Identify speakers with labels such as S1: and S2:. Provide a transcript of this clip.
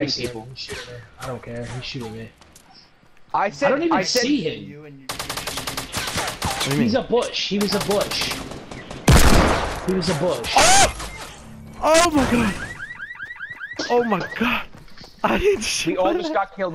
S1: I
S2: people.
S1: I don't care. He's shooting me.
S2: I said.
S1: I don't even
S2: I
S1: see him.
S3: You you,
S1: He's a bush. He was a bush. He was a bush.
S4: Oh, oh my god! Oh my god! I didn't shoot
S2: We all just got killed.